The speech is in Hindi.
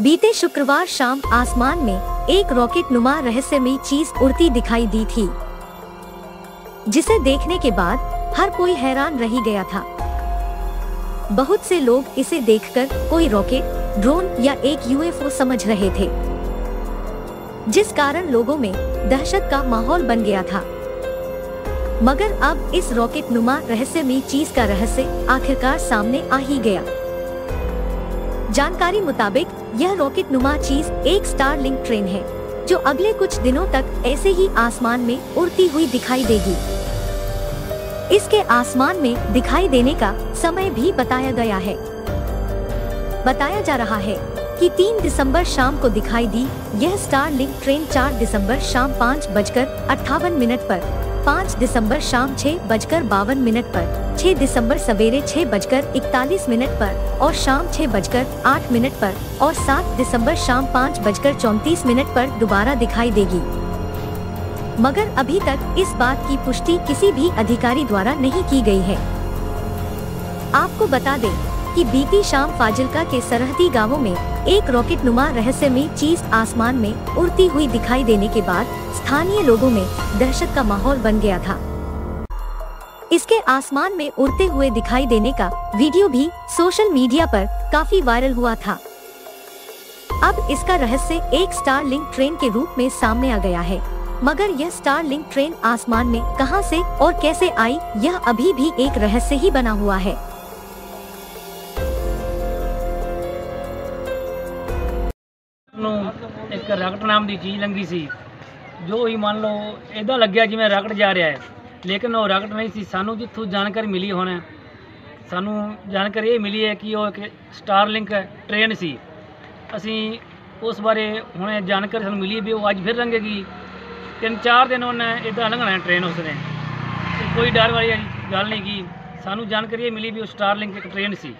बीते शुक्रवार शाम आसमान में एक रॉकेट नुमा रहस्यमयी चीज़ उड़ती दिखाई दी थी, जिसे देखने के बाद हर कोई हैरान रही गया था। बहुत से लोग इसे देखकर कोई रॉकेट, ड्रोन या एक यूएफओ समझ रहे थे, जिस कारण लोगों में दहशत का माहौल बन गया था। मगर अब इस रॉकेट नुमा रहस्यमयी चीज़ का रहस्य आखिरकार सामने आ ही गया। जानकारी मुताबिक, यह रॉकेट नुमा चीज़ एक स्टार लिंक ट्रेन है, जो अगले कुछ दिनों तक ऐसे ही आसमान में उड़ती हुई दिखाई देगी। इसके आसमान में दिखाई देने का समय भी बताया गया है। बताया जा रहा है कि 3 दिसंबर शाम को दिखाई दी यह स्टार लिंक ट्रेन 4 दिसंबर शाम पाँच बजकर अट्ठावन मिनट पर 5 दिसंबर शाम छह बजकर बावन मिनट पर, छह दिसंबर सवेरे छह बजकर इकतालीस मिनट पर और शाम छह बजकर आठ मिनट पर और सात दिसंबर शाम पाँच बजकर चौंतीस मिनट पर दोबारा दिखाई देगी। मगर अभी तक इस बात की पुष्टि किसी भी अधिकारी द्वारा नहीं की गई है। आपको बता दें कि बीती शाम फाजिलका के सरहदी गाँवों में एक रॉकेट नुमा रहस्यमयी चीज़ आसमान में उड़ती हुई दिखाई देने के बाद स्थानीय लोगों में दहशत का माहौल बन गया था। इसके आसमान में उड़ते हुए दिखाई देने का वीडियो भी सोशल मीडिया पर काफ़ी वायरल हुआ था। अब इसका रहस्य एक स्टार लिंक ट्रेन के रूप में सामने आ गया है। मगर यह स्टार लिंक ट्रेन आसमान में कहाँ से और कैसे आई, यह अभी भी एक रहस्य ही बना हुआ है। ਇੱਕ ਰਕਟ ਨਾਮ ਦੀ ਚੀਜ਼ ਲੰਗੀ ਸੀ। ਜੋ ਹੀ ਮੰਨ ਲਓ ਇਦਾਂ ਲੱਗਿਆ ਜਿਵੇਂ ਰਕਟ ਜਾ ਰਿਹਾ ਹੈ। ਲੇਕਿਨ ਉਹ ਰਕਟ ਨਹੀਂ ਸੀ। ਸਾਨੂੰ ਜਿੱਥੋਂ ਜਾਣਕਾਰੀ ਮਿਲੀ ਹੁਣ, ਸਾਨੂੰ ਜਾਣਕਾਰੀ ਇਹ ਮਿਲੀ ਹੈ ਕਿ ਉਹ ਇੱਕ ਸਟਾਰਲਿੰਕ ਟ੍ਰੇਨ ਸੀ। ਅਸੀਂ ਉਸ ਬਾਰੇ ਹੁਣ ਜਾਣਕਾਰੀ ਸਾਨੂੰ ਮਿਲੀ ਵੀ ਉਹ ਅੱਜ ਫਿਰ ਲੰਘੇਗੀ। ਤਿੰਨ ਚਾਰ ਦਿਨ ਉਹਨੇ ਇਦਾਂ ਲੰਘਣਾ ਟ੍ਰੇਨ ਉਸਨੇ। ਤੇ ਕੋਈ ਡਰ ਵਾਲੀ ਗੱਲ ਨਹੀਂ ਕੀ ਸਾਨੂੰ ਜਾਣਕਾਰੀ ਇਹ ਮਿਲੀ ਵੀ ਉਹ ਸਟਾਰਲਿੰਕ ਇੱਕ ਟ੍ਰੇਨ ਸੀ।